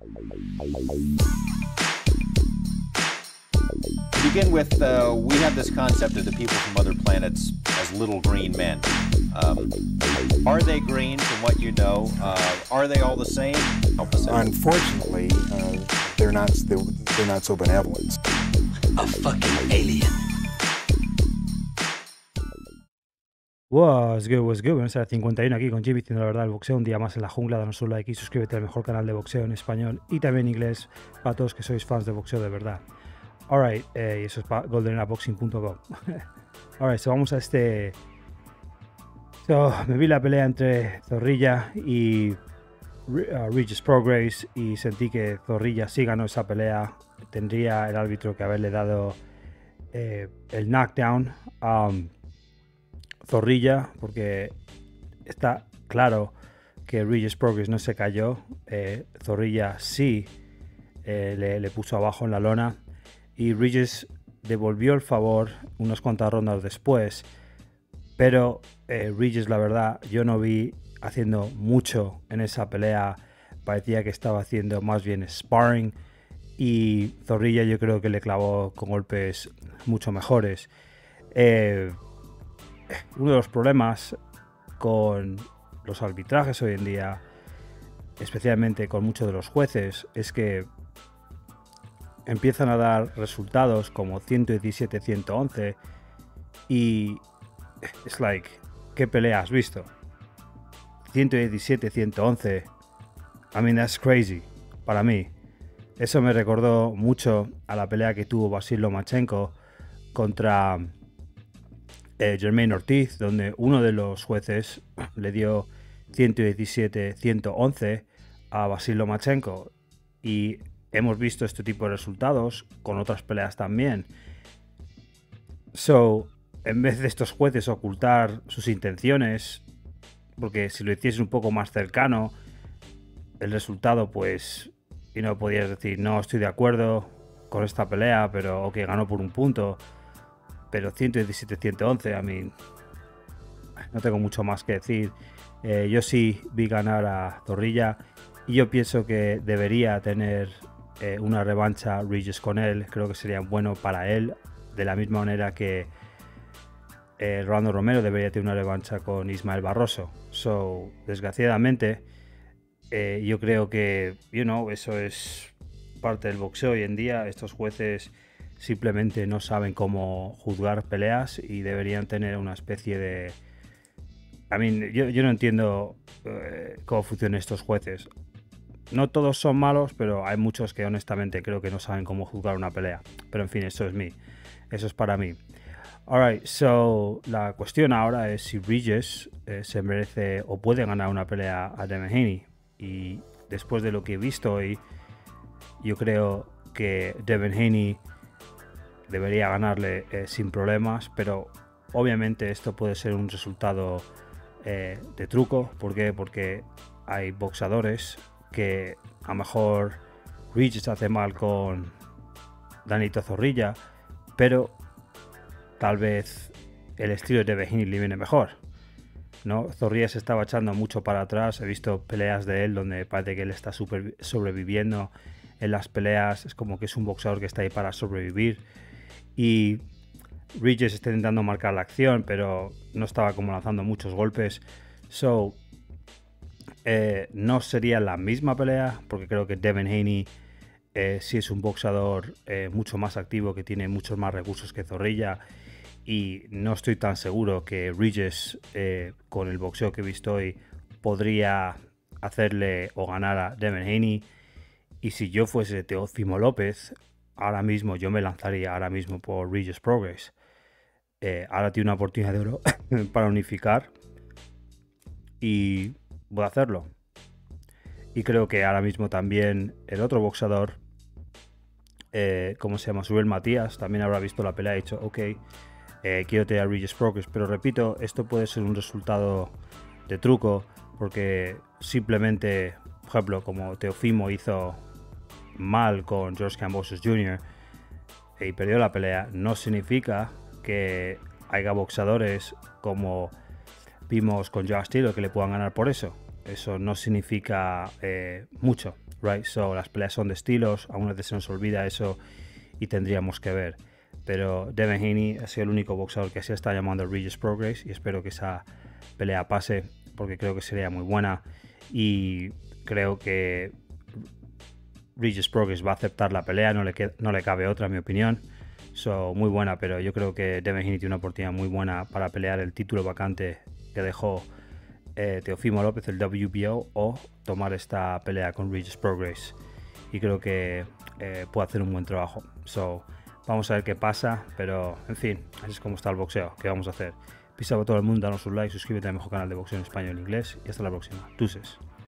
To begin with, uh, we have this concept of the people from other planets as little green men. Um, are they green from what you know? Uh, are they all the same? Help us out. Unfortunately, uh, they're not they're, they're not so benevolent. A fucking alien. What's good, what's good. Buenos días, 51 aquí con Jimmy diciendo la verdad el boxeo. Un día más en la jungla. Danos un like y suscríbete al mejor canal de boxeo en español y también en inglés para todos que sois fans de boxeo de verdad. Alright, eh, y eso es para goldenaboxing.com. Alright, so vamos a este. So, me vi la pelea entre Zorrilla y uh, Regis Progress y sentí que Zorrilla sí ganó esa pelea. Tendría el árbitro que haberle dado eh, el knockdown. Um, Zorrilla, porque está claro que Regis Progress no se cayó. Eh, Zorrilla sí eh, le, puso abajo en la lona. Y Regis devolvió el favor unas cuantas rondas después. Pero eh, la verdad, yo no vi haciendo mucho en esa pelea. Parecía que estaba haciendo más bien sparring. Y Zorrilla yo creo que le clavó con golpes mucho mejores. Eh, uno de los problemas con los arbitrajes hoy en día, especialmente con muchos de los jueces, es que empiezan a dar resultados como 117-111 y es like, ¿qué pelea has visto? 117-111. I mean, that's crazy para mí. Eso me recordó mucho a la pelea que tuvo Basil Lomachenko contra eh, Germain Ortiz, donde uno de los jueces le dio 117-111 a Basil Lomachenko. Y hemos visto este tipo de resultados con otras peleas también. So, en vez de estos jueces ocultar sus intenciones, porque si lo hiciese un poco más cercano, el resultado, pues, y no podías decir, no estoy de acuerdo con esta pelea, pero ok, ganó por un punto, pero 117-111, a mí no tengo mucho más que decir. Eh, yo sí vi ganar a Zorrilla y yo pienso que debería tener eh, una revancha Regis con él. Creo que sería bueno para él, de la misma manera que eh, Rolando Romero debería tener una revancha con Ismael Barroso. So, desgraciadamente, eh, yo creo que, you know, eso es parte del boxeo hoy en día. Estos jueces simplemente no saben cómo juzgar peleas y deberían tener una especie de... I mean, yo, no entiendo eh, cómo funcionan estos jueces. No todos son malos, pero hay muchos que honestamente creo que no saben cómo juzgar una pelea. Pero en fin, eso es mí. Eso es para mí. Alright, so la cuestión ahora es si Regis eh, se merece o puede ganar una pelea a Devin Haney. Y después de lo que he visto hoy, yo creo que Devin Haney debería ganarle eh, sin problemas, pero obviamente esto puede ser un resultado eh, de truco. ¿Por qué? Porque hay boxadores que a lo mejor Regis hace mal con Danito Zorrilla, pero tal vez el estilo de Behini le viene mejor. ¿no? Zorrilla se estaba echando mucho para atrás. He visto peleas de él donde parece que él está super, sobreviviendo en las peleas. Es como que es un boxeador que está ahí para sobrevivir. Y Regis está intentando marcar la acción, pero no estaba como lanzando muchos golpes. So, eh, no sería la misma pelea, porque creo que Devin Haney eh, sí es un boxeador eh, mucho más activo, que tiene muchos más recursos que Zorrilla. Y no estoy tan seguro que Regis, eh, con el boxeo que he visto hoy, podría hacerle o ganar a Devin Haney. Y si yo fuese Teófimo López, ahora mismo yo me lanzaría ahora mismo por Regis Progress. Eh, ahora tiene una oportunidad de oro para unificar. Y voy a hacerlo. Y creo que ahora mismo también el otro boxeador, eh, ¿cómo se llama? Subel Matías, también habrá visto la pelea y ha dicho, ok, eh, quiero tener a Regis Progress. Pero repito, esto puede ser un resultado de truco, porque simplemente, por ejemplo, como Teofimo hizo mal con George Cambosos Jr. y perdió la pelea, no significa que haya boxeadores como vimos con Josh Taylor que le puedan ganar por eso. Eso no significa eh, mucho. right? So, las peleas son de estilos, a veces se nos olvida eso y tendríamos que ver. Pero Devin Haney ha sido el único boxeador que se está llamando Regis Progress y espero que esa pelea pase porque creo que sería muy buena y creo que Regis Progress va a aceptar la pelea, no le, no le cabe otra en mi opinión. So, muy buena, pero yo creo que Devin Haney tiene una oportunidad muy buena para pelear el título vacante que dejó eh, Teofimo López, el WBO, o tomar esta pelea con Regis Progress. Y creo que eh, puede hacer un buen trabajo. So, vamos a ver qué pasa, pero en fin, así es como está el boxeo. ¿Qué vamos a hacer? Pisa a todo el mundo, danos un like, suscríbete al mejor canal de boxeo en español e inglés y hasta la próxima. Deuces.